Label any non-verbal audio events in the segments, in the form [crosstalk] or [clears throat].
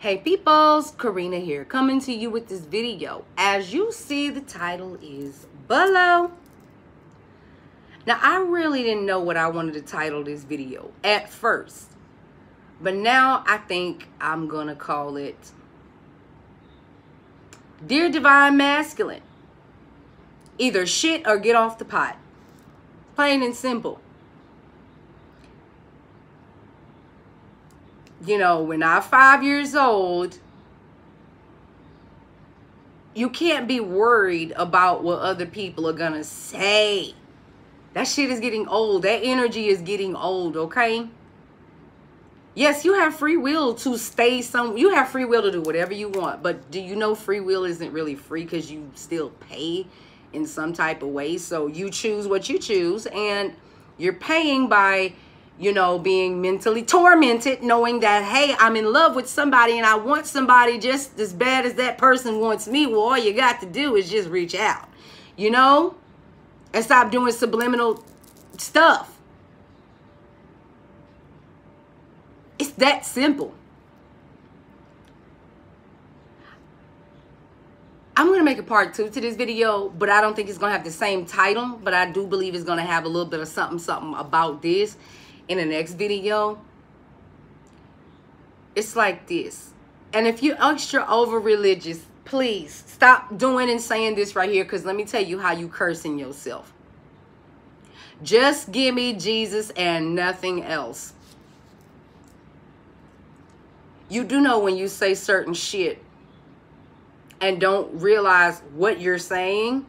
Hey peoples, Karina here, coming to you with this video. As you see, the title is below. Now, I really didn't know what I wanted to title this video at first. But now I think I'm going to call it Dear Divine Masculine. Either shit or get off the pot. Plain and simple. You know, when I'm five years old, you can't be worried about what other people are going to say. That shit is getting old. That energy is getting old, okay? Yes, you have free will to stay some. You have free will to do whatever you want. But do you know free will isn't really free because you still pay in some type of way? So you choose what you choose and you're paying by you know, being mentally tormented, knowing that, hey, I'm in love with somebody and I want somebody just as bad as that person wants me. Well, all you got to do is just reach out, you know, and stop doing subliminal stuff. It's that simple. I'm going to make a part two to this video, but I don't think it's going to have the same title, but I do believe it's going to have a little bit of something, something about this in the next video, it's like this. And if you're extra over religious, please stop doing and saying this right here because let me tell you how you cursing yourself. Just give me Jesus and nothing else. You do know when you say certain shit and don't realize what you're saying,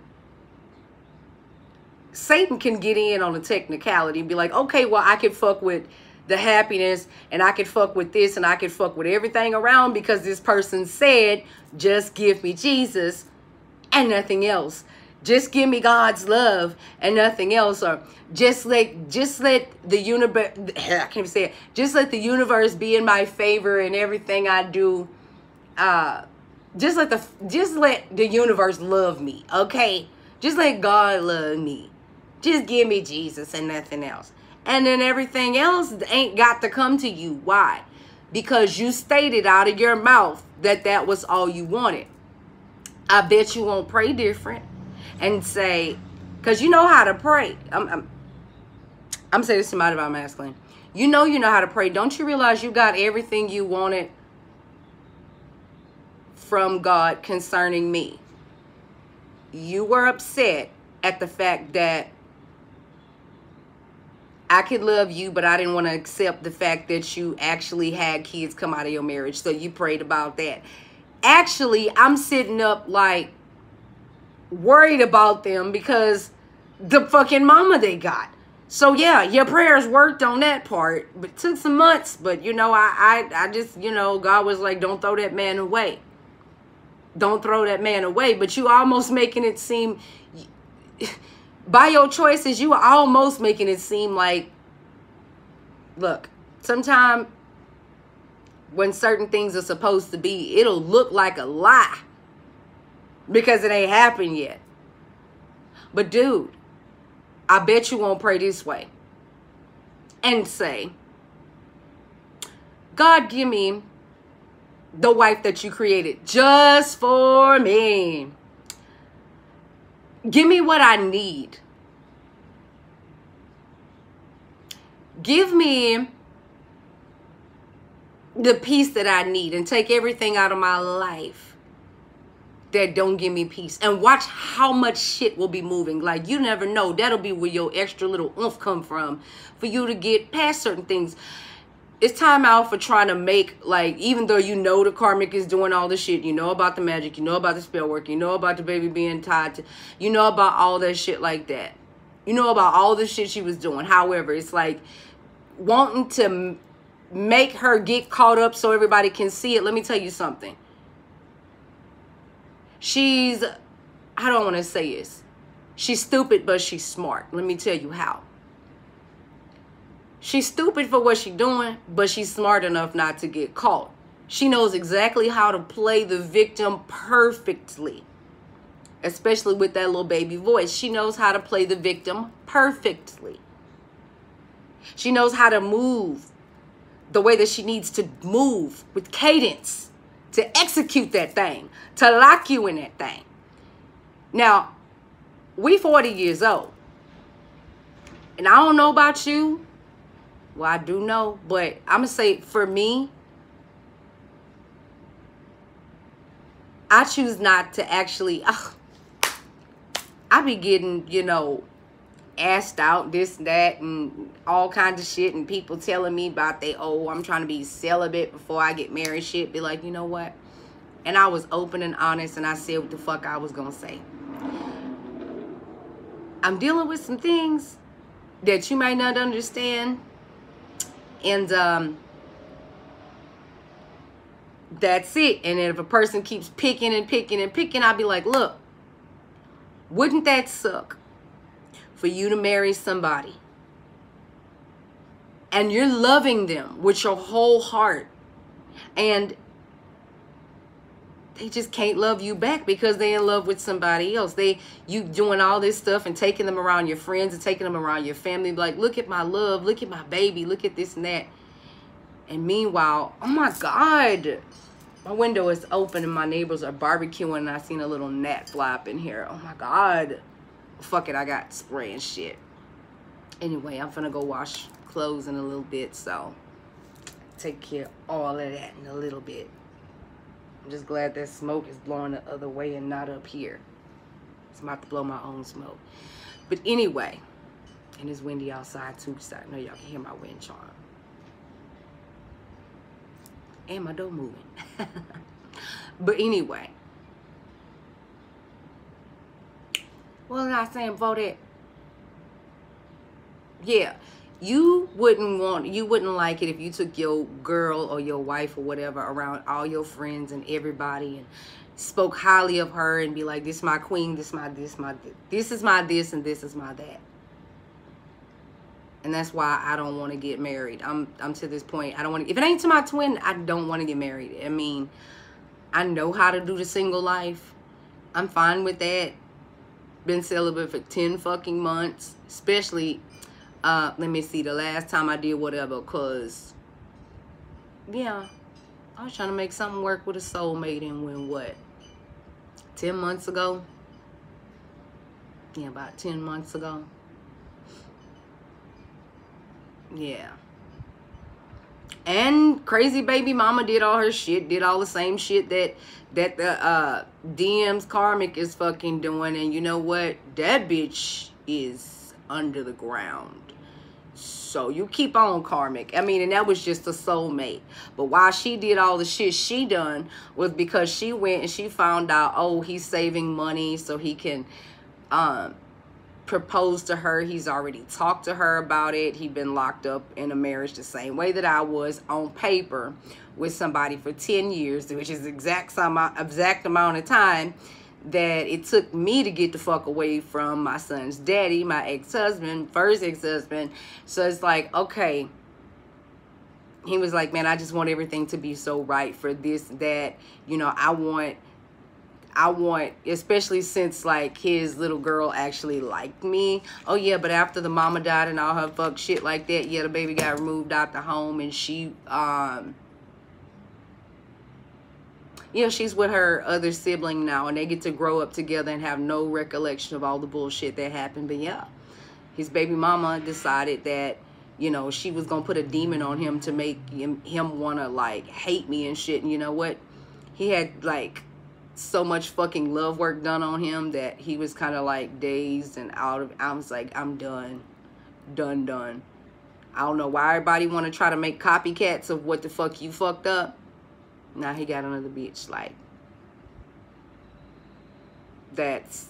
Satan can get in on the technicality and be like, okay, well, I can fuck with the happiness and I can fuck with this and I can fuck with everything around because this person said, just give me Jesus and nothing else. Just give me God's love and nothing else. Or just let just let the universe [clears throat] I can't say it. Just let the universe be in my favor and everything I do. Uh just let the just let the universe love me. Okay? Just let God love me. Just give me Jesus and nothing else. And then everything else ain't got to come to you. Why? Because you stated out of your mouth that that was all you wanted. I bet you won't pray different and say, because you know how to pray. I'm, I'm, I'm saying this to my divine masculine. You know you know how to pray. Don't you realize you got everything you wanted from God concerning me? You were upset at the fact that I could love you, but I didn't want to accept the fact that you actually had kids come out of your marriage. So you prayed about that. Actually, I'm sitting up like worried about them because the fucking mama they got. So yeah, your prayers worked on that part, but took some months. But you know, I, I, I just, you know, God was like, don't throw that man away. Don't throw that man away. But you almost making it seem by your choices, you are almost making it seem like, look, sometimes when certain things are supposed to be, it'll look like a lie because it ain't happened yet. But dude, I bet you won't pray this way and say, God, give me the wife that you created just for me. Give me what I need. Give me the peace that I need and take everything out of my life that don't give me peace. And watch how much shit will be moving. Like you never know. That'll be where your extra little oomph come from for you to get past certain things it's time out for trying to make like even though you know the karmic is doing all the shit you know about the magic you know about the spell work you know about the baby being tied to you know about all that shit like that. You know about all the shit she was doing. However it's like wanting to make her get caught up so everybody can see it let me tell you something. She's i don't want to say this? She's stupid but she's smart. Let me tell you how She's stupid for what she's doing, but she's smart enough not to get caught. She knows exactly how to play the victim perfectly, especially with that little baby voice. She knows how to play the victim perfectly. She knows how to move the way that she needs to move with cadence to execute that thing, to lock you in that thing. Now, we 40 years old. And I don't know about you. Well, I do know, but I'm going to say for me, I choose not to actually, [laughs] ugh, I be getting, you know, asked out this that and all kinds of shit and people telling me about they oh i'm trying to be celibate before i get married shit be like you know what? And i was open and honest and i said what the fuck i was gonna say. I'm dealing with some things that you might not understand and um that's it. And if a person keeps picking and picking and picking i'll be like look wouldn't that suck for you to marry somebody? And you're loving them with your whole heart. And they just can't love you back because they're in love with somebody else. They you doing all this stuff and taking them around your friends and taking them around your family like look at my love. Look at my baby. Look at this and that. And meanwhile oh my god. My window is open and my neighbors are barbecuing and i seen a little gnat fly up in here. Oh my god. Fuck it, I got spray and shit. Anyway, I'm gonna go wash clothes in a little bit, so take care of all of that in a little bit. I'm just glad that smoke is blowing the other way and not up here. It's about to blow my own smoke. But anyway, and it's windy outside too, so I know y'all can hear my wind charm. And my door moving. [laughs] but anyway, Well, I'm not saying vote it. Yeah, you wouldn't want, you wouldn't like it if you took your girl or your wife or whatever around all your friends and everybody and spoke highly of her and be like, this is my queen, this is my this, my this is my this, and this is my that. And that's why I don't want to get married. I'm I'm to this point. I don't want. If it ain't to my twin, I don't want to get married. I mean, I know how to do the single life. I'm fine with that been celibate for 10 fucking months especially uh let me see the last time i did whatever because yeah i was trying to make something work with a soulmate and when what 10 months ago? Yeah about 10 months ago. Yeah. And crazy baby mama did all her shit did all the same shit that that the uh dms karmic is fucking doing and you know what? That bitch is under the ground so you keep on karmic i mean and that was just a soulmate but why she did all the shit she done was because she went and she found out oh he's saving money so he can um proposed to her. He's already talked to her about it. He'd been locked up in a marriage the same way that I was on paper with somebody for 10 years, which is exact some exact amount of time that it took me to get the fuck away from my son's daddy, my ex-husband, first ex-husband. So it's like, okay, he was like, man, I just want everything to be so right for this, that, you know, I want I want, especially since like his little girl actually liked me. Oh yeah, but after the mama died and all her fuck shit like that, yeah, the baby got removed out the home and she, um, you know, she's with her other sibling now and they get to grow up together and have no recollection of all the bullshit that happened. But yeah, his baby mama decided that, you know, she was going to put a demon on him to make him, him want to like hate me and shit. And you know what? He had like so much fucking love work done on him that he was kind of like dazed and out of I was like I'm done done done I don't know why everybody want to try to make copycats of what the fuck you fucked up now he got another bitch like that's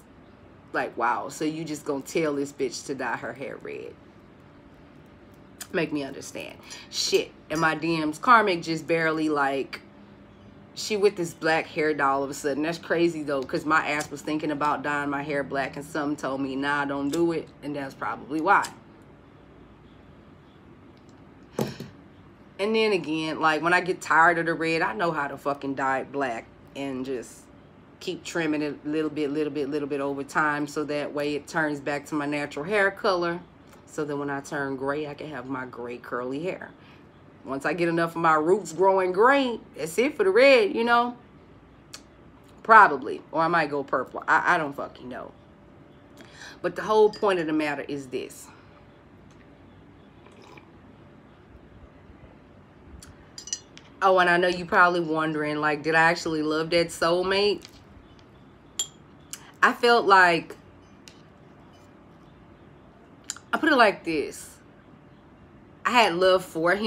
like wow so you just gonna tell this bitch to dye her hair red make me understand shit and my DMs karmic just barely like she with this black hair dye all of a sudden. That's crazy though, because my ass was thinking about dyeing my hair black and some told me, nah, don't do it. And that's probably why. And then again, like when I get tired of the red, I know how to fucking dye it black and just keep trimming it a little bit, little bit, little bit over time. So that way it turns back to my natural hair color. So that when I turn gray, I can have my gray curly hair. Once I get enough of my roots growing green, that's it for the red, you know? Probably. Or I might go purple. I, I don't fucking know. But the whole point of the matter is this. Oh, and I know you're probably wondering, like, did I actually love that soulmate? I felt like, I put it like this. I had love for him.